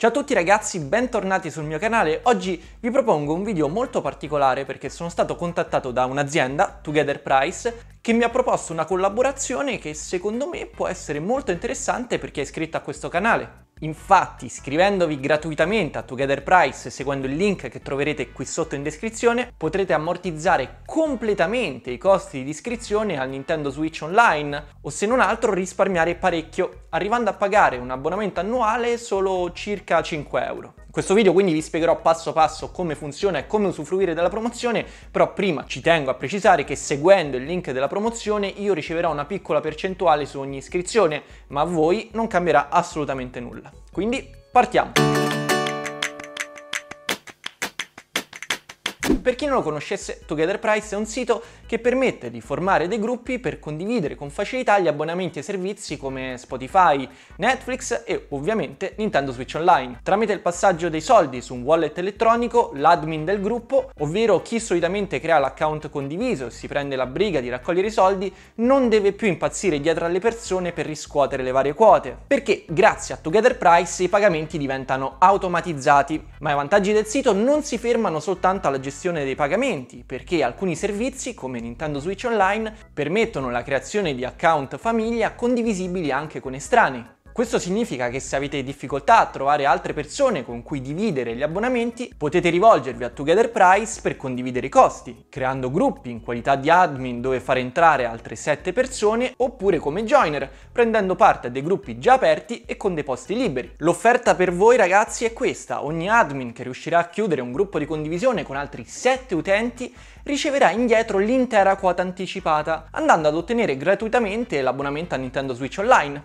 Ciao a tutti ragazzi, bentornati sul mio canale. Oggi vi propongo un video molto particolare perché sono stato contattato da un'azienda, Together Price, che mi ha proposto una collaborazione che secondo me può essere molto interessante per chi è iscritto a questo canale. Infatti, iscrivendovi gratuitamente a Together Price seguendo il link che troverete qui sotto in descrizione, potrete ammortizzare completamente i costi di iscrizione al Nintendo Switch Online o se non altro risparmiare parecchio, arrivando a pagare un abbonamento annuale solo circa 5 euro. In questo video quindi vi spiegherò passo passo come funziona e come usufruire della promozione, però prima ci tengo a precisare che seguendo il link della promozione io riceverò una piccola percentuale su ogni iscrizione, ma a voi non cambierà assolutamente nulla. Quindi partiamo! Per chi non lo conoscesse, Together Price è un sito che permette di formare dei gruppi per condividere con facilità gli abbonamenti ai servizi come Spotify, Netflix e ovviamente Nintendo Switch Online. Tramite il passaggio dei soldi su un wallet elettronico, l'admin del gruppo, ovvero chi solitamente crea l'account condiviso e si prende la briga di raccogliere i soldi, non deve più impazzire dietro alle persone per riscuotere le varie quote, perché grazie a Together Price i pagamenti diventano automatizzati. Ma i vantaggi del sito non si fermano soltanto alla gestione gestione dei pagamenti, perché alcuni servizi, come Nintendo Switch Online, permettono la creazione di account famiglia condivisibili anche con estranei. Questo significa che se avete difficoltà a trovare altre persone con cui dividere gli abbonamenti, potete rivolgervi a Together Price per condividere i costi, creando gruppi in qualità di admin dove fare entrare altre 7 persone, oppure come joiner, prendendo parte a dei gruppi già aperti e con dei posti liberi. L'offerta per voi ragazzi è questa, ogni admin che riuscirà a chiudere un gruppo di condivisione con altri 7 utenti riceverà indietro l'intera quota anticipata, andando ad ottenere gratuitamente l'abbonamento a Nintendo Switch Online.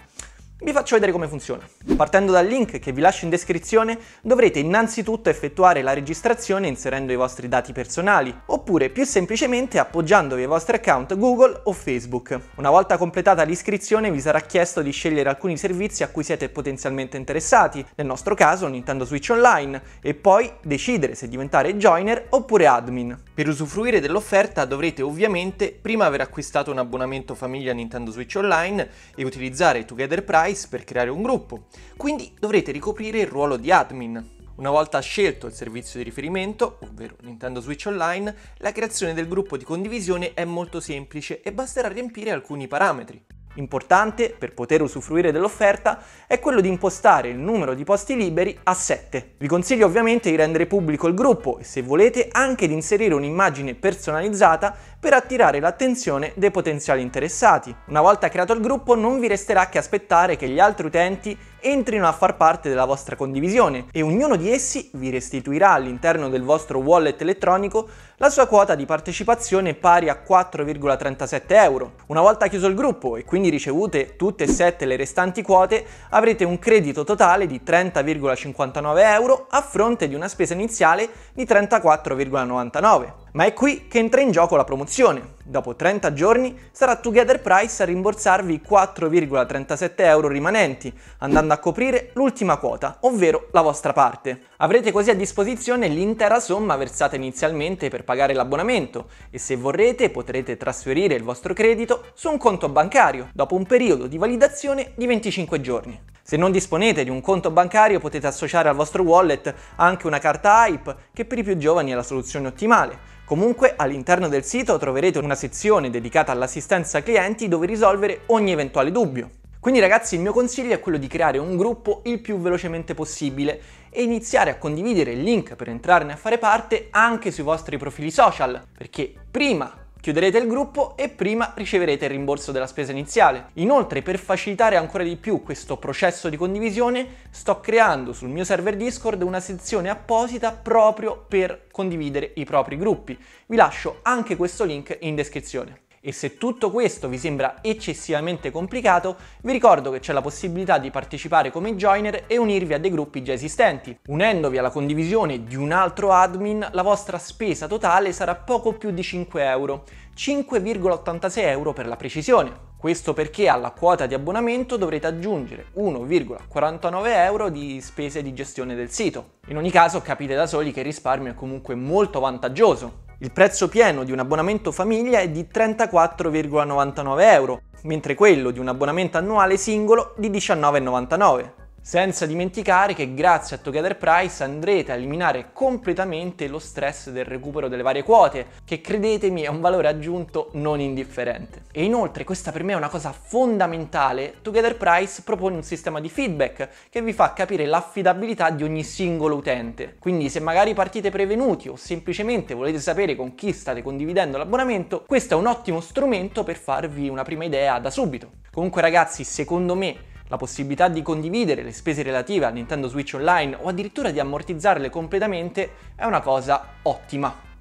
Vi faccio vedere come funziona. Partendo dal link che vi lascio in descrizione, dovrete innanzitutto effettuare la registrazione inserendo i vostri dati personali, oppure più semplicemente appoggiandovi ai vostri account Google o Facebook. Una volta completata l'iscrizione vi sarà chiesto di scegliere alcuni servizi a cui siete potenzialmente interessati, nel nostro caso Nintendo Switch Online, e poi decidere se diventare joiner oppure admin. Per usufruire dell'offerta dovrete ovviamente prima aver acquistato un abbonamento famiglia Nintendo Switch Online e utilizzare Together Price Device per creare un gruppo, quindi dovrete ricoprire il ruolo di admin. Una volta scelto il servizio di riferimento, ovvero Nintendo Switch Online, la creazione del gruppo di condivisione è molto semplice e basterà riempire alcuni parametri. Importante, per poter usufruire dell'offerta, è quello di impostare il numero di posti liberi a 7. Vi consiglio ovviamente di rendere pubblico il gruppo e se volete anche di inserire un'immagine personalizzata per attirare l'attenzione dei potenziali interessati. Una volta creato il gruppo non vi resterà che aspettare che gli altri utenti entrino a far parte della vostra condivisione e ognuno di essi vi restituirà all'interno del vostro wallet elettronico la sua quota di partecipazione pari a 4,37 euro. Una volta chiuso il gruppo e quindi ricevute tutte e sette le restanti quote, avrete un credito totale di 30,59 euro a fronte di una spesa iniziale di 34,99. Ma è qui che entra in gioco la promozione. Dopo 30 giorni sarà Together Price a rimborsarvi i 4,37 euro rimanenti, andando a coprire l'ultima quota, ovvero la vostra parte. Avrete così a disposizione l'intera somma versata inizialmente per pagare l'abbonamento e se vorrete potrete trasferire il vostro credito su un conto bancario dopo un periodo di validazione di 25 giorni. Se non disponete di un conto bancario potete associare al vostro wallet anche una carta Hype che per i più giovani è la soluzione ottimale Comunque all'interno del sito troverete una sezione dedicata all'assistenza clienti dove risolvere ogni eventuale dubbio. Quindi ragazzi il mio consiglio è quello di creare un gruppo il più velocemente possibile e iniziare a condividere il link per entrarne a fare parte anche sui vostri profili social, perché prima chiuderete il gruppo e prima riceverete il rimborso della spesa iniziale. Inoltre, per facilitare ancora di più questo processo di condivisione, sto creando sul mio server Discord una sezione apposita proprio per condividere i propri gruppi. Vi lascio anche questo link in descrizione. E se tutto questo vi sembra eccessivamente complicato, vi ricordo che c'è la possibilità di partecipare come joiner e unirvi a dei gruppi già esistenti. Unendovi alla condivisione di un altro admin, la vostra spesa totale sarà poco più di 5 euro, 5,86 euro per la precisione. Questo perché alla quota di abbonamento dovrete aggiungere 1,49 euro di spese di gestione del sito. In ogni caso capite da soli che il risparmio è comunque molto vantaggioso. Il prezzo pieno di un abbonamento famiglia è di 34,99 euro, mentre quello di un abbonamento annuale singolo di 19,99. Senza dimenticare che grazie a Together Price andrete a eliminare completamente lo stress del recupero delle varie quote, che credetemi è un valore aggiunto non indifferente. E inoltre, questa per me è una cosa fondamentale, Together Price propone un sistema di feedback che vi fa capire l'affidabilità di ogni singolo utente. Quindi se magari partite prevenuti o semplicemente volete sapere con chi state condividendo l'abbonamento, questo è un ottimo strumento per farvi una prima idea da subito. Comunque ragazzi, secondo me la possibilità di condividere le spese relative al Nintendo Switch Online o addirittura di ammortizzarle completamente è una cosa ottima.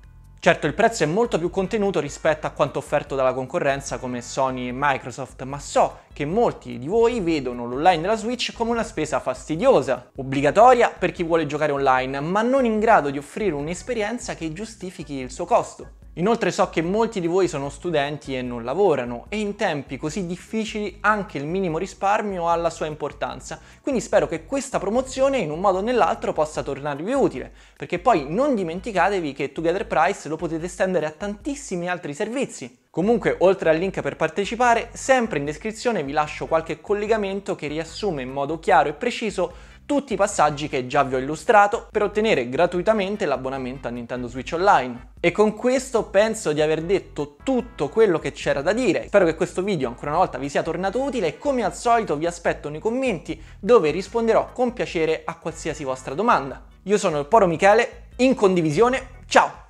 Certo, il prezzo è molto più contenuto rispetto a quanto offerto dalla concorrenza come Sony e Microsoft, ma so che molti di voi vedono l'online della Switch come una spesa fastidiosa, obbligatoria per chi vuole giocare online, ma non in grado di offrire un'esperienza che giustifichi il suo costo. Inoltre so che molti di voi sono studenti e non lavorano e in tempi così difficili anche il minimo risparmio ha la sua importanza, quindi spero che questa promozione in un modo o nell'altro possa tornarvi utile, perché poi non dimenticatevi che Together Price lo potete estendere a tantissimi altri servizi. Comunque, oltre al link per partecipare, sempre in descrizione vi lascio qualche collegamento che riassume in modo chiaro e preciso tutti i passaggi che già vi ho illustrato per ottenere gratuitamente l'abbonamento a Nintendo Switch Online. E con questo penso di aver detto tutto quello che c'era da dire. Spero che questo video ancora una volta vi sia tornato utile e come al solito vi aspetto nei commenti dove risponderò con piacere a qualsiasi vostra domanda. Io sono il Poro Michele, in condivisione, ciao!